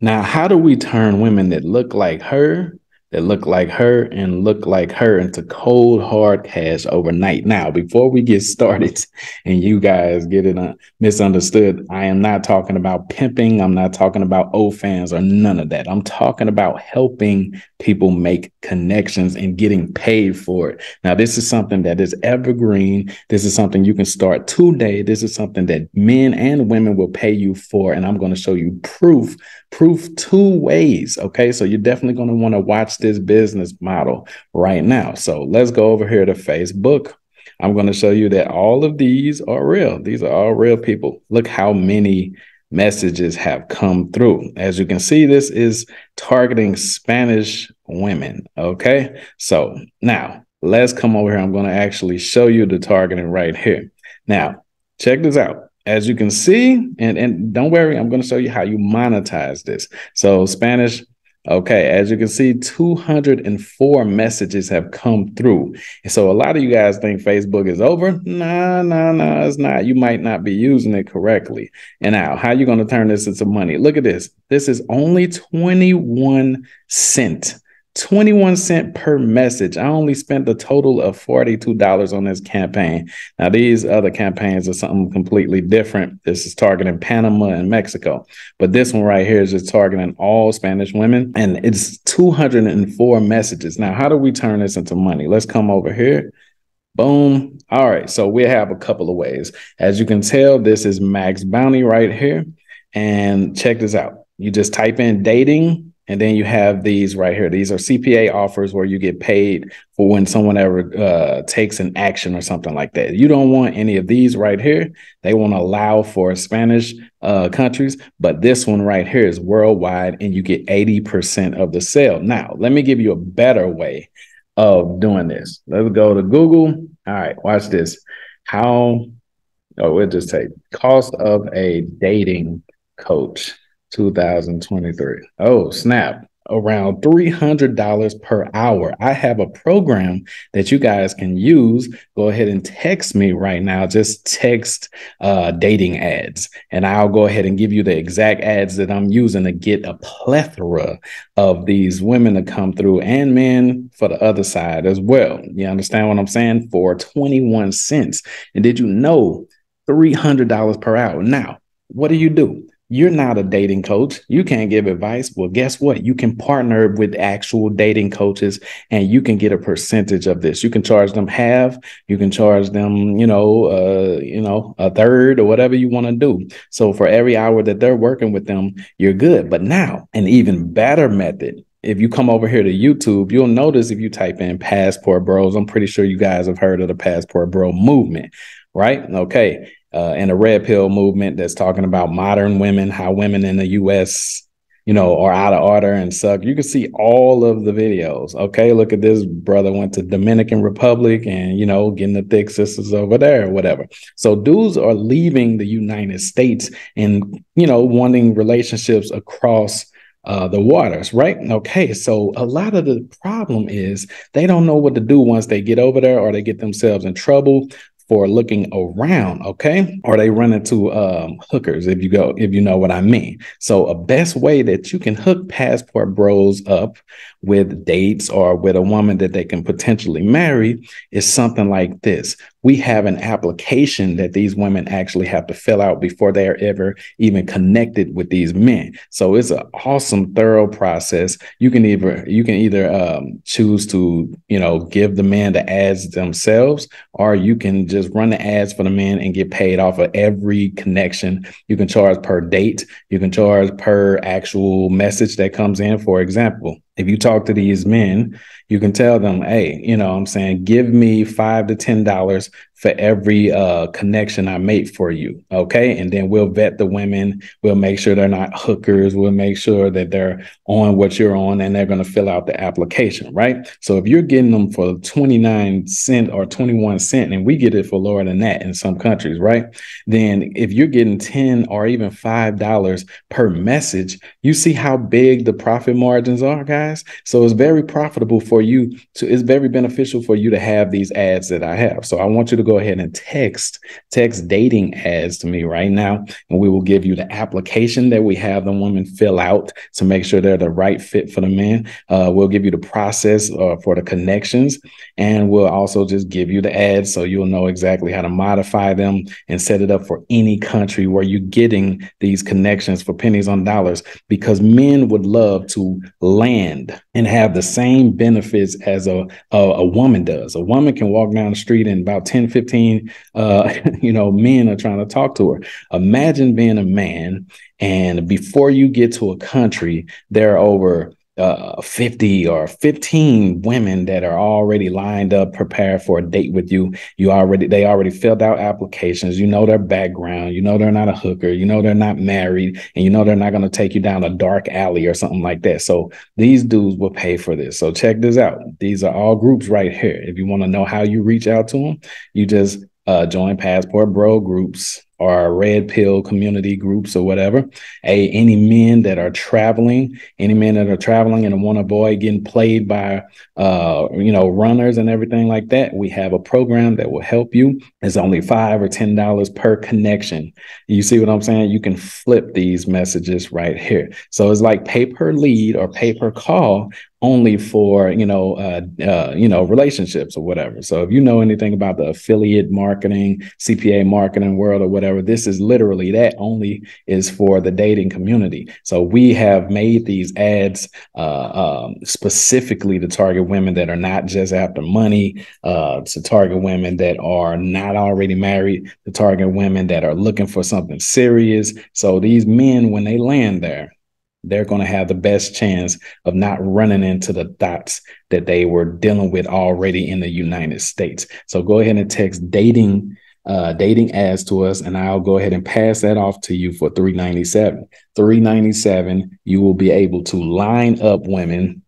Now, how do we turn women that look like her that look like her and look like her into cold hard cash overnight. Now, before we get started and you guys get it uh, misunderstood, I am not talking about pimping. I'm not talking about OnlyFans or none of that. I'm talking about helping people make connections and getting paid for it. Now, this is something that is evergreen. This is something you can start today. This is something that men and women will pay you for. And I'm going to show you proof, proof two ways. Okay. So you're definitely going to want to watch this business model right now. So let's go over here to Facebook. I'm going to show you that all of these are real. These are all real people. Look how many messages have come through. As you can see, this is targeting Spanish women. Okay. So now let's come over here. I'm going to actually show you the targeting right here. Now, check this out as you can see, and, and don't worry, I'm going to show you how you monetize this. So Spanish Okay, as you can see, 204 messages have come through. So a lot of you guys think Facebook is over. Nah, nah, nah, it's not. You might not be using it correctly. And now, how are you going to turn this into money? Look at this. This is only 21 cent 21 cent per message. I only spent a total of $42 on this campaign. Now, these other campaigns are something completely different. This is targeting Panama and Mexico. But this one right here is just targeting all Spanish women. And it's 204 messages. Now, how do we turn this into money? Let's come over here. Boom. All right. So we have a couple of ways. As you can tell, this is MaxBounty right here. And check this out. You just type in dating and then you have these right here. These are CPA offers where you get paid for when someone ever uh, takes an action or something like that. You don't want any of these right here. They won't allow for Spanish uh, countries, but this one right here is worldwide and you get 80% of the sale. Now, let me give you a better way of doing this. Let's go to Google. All right, watch this. How, oh, we'll just take cost of a dating coach. 2023. Oh, snap. Around $300 per hour. I have a program that you guys can use. Go ahead and text me right now. Just text uh, dating ads, and I'll go ahead and give you the exact ads that I'm using to get a plethora of these women to come through and men for the other side as well. You understand what I'm saying? For 21 cents. And did you know $300 per hour? Now, what do you do? You're not a dating coach. You can't give advice. Well, guess what? You can partner with actual dating coaches and you can get a percentage of this. You can charge them half. You can charge them, you know, uh, you know, a third or whatever you want to do. So for every hour that they're working with them, you're good. But now an even better method if you come over here to YouTube, you'll notice if you type in passport bros, I'm pretty sure you guys have heard of the passport bro movement, right? Okay uh, and a red pill movement that's talking about modern women, how women in the U.S. you know are out of order and suck. You can see all of the videos. Okay, look at this brother went to Dominican Republic and you know getting the thick sisters over there, or whatever. So dudes are leaving the United States and you know wanting relationships across. Uh, the waters, right? Okay, so a lot of the problem is they don't know what to do once they get over there or they get themselves in trouble for looking around, okay? Or they run into um, hookers, if you go, if you know what I mean. So a best way that you can hook passport bros up with dates or with a woman that they can potentially marry is something like this we have an application that these women actually have to fill out before they are ever even connected with these men. So it's an awesome, thorough process. You can either you can either um, choose to you know give the man the ads themselves, or you can just run the ads for the men and get paid off of every connection. You can charge per date. You can charge per actual message that comes in. For example, if you talk to these men you can tell them, hey, you know, I'm saying, give me five to ten dollars for every uh, connection I make for you. Okay. And then we'll vet the women. We'll make sure they're not hookers. We'll make sure that they're on what you're on and they're going to fill out the application. Right. So if you're getting them for 29 cent or 21 cent, and we get it for lower than that in some countries, right? Then if you're getting 10 or even $5 per message, you see how big the profit margins are, guys guys. So it's very profitable for you to, it's very beneficial for you to have these ads that I have. So I want you to go ahead and text, text dating ads to me right now. And we will give you the application that we have the women fill out to make sure they're the right fit for the men. Uh, we'll give you the process uh, for the connections and we'll also just give you the ads so you'll know exactly how to modify them and set it up for any country where you're getting these connections for pennies on dollars because men would love to land and have the same benefits as a, a, a woman does. A woman can walk down the street and about 10, 15, uh, you know, men are trying to talk to her. Imagine being a man and before you get to a country, there are over uh, 50 or 15 women that are already lined up prepared for a date with you. You already they already filled out applications. You know their background. You know they're not a hooker. You know they're not married. And you know they're not going to take you down a dark alley or something like that. So these dudes will pay for this. So check this out. These are all groups right here. If you want to know how you reach out to them you just uh, join passport bro groups or red pill community groups or whatever. A any men that are traveling, any men that are traveling and want to avoid getting played by uh, you know, runners and everything like that. We have a program that will help you. It's only five or ten dollars per connection. You see what I'm saying? You can flip these messages right here. So it's like pay per lead or pay per call only for you know uh, uh, you know relationships or whatever. So if you know anything about the affiliate marketing, CPA marketing world or whatever, this is literally that only is for the dating community. So we have made these ads uh, um, specifically to target women that are not just after money, uh, to target women that are not already married, to target women that are looking for something serious. So these men, when they land there, they're going to have the best chance of not running into the dots that they were dealing with already in the United States. So go ahead and text dating uh, dating ads to us, and I'll go ahead and pass that off to you for 397. 397, you will be able to line up women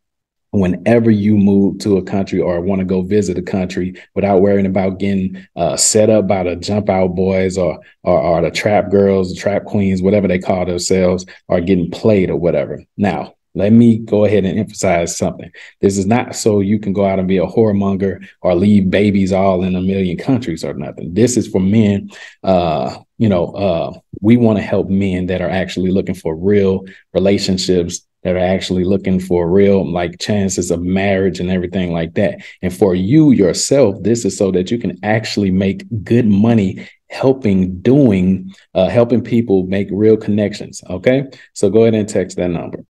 whenever you move to a country or want to go visit a country without worrying about getting uh, set up by the jump out boys or, or, or the trap girls, the trap queens, whatever they call themselves, or getting played or whatever. Now, let me go ahead and emphasize something. This is not so you can go out and be a whoremonger or leave babies all in a million countries or nothing. This is for men. Uh, you know, uh, we want to help men that are actually looking for real relationships that are actually looking for real like chances of marriage and everything like that. And for you yourself, this is so that you can actually make good money helping doing uh, helping people make real connections okay so go ahead and text that number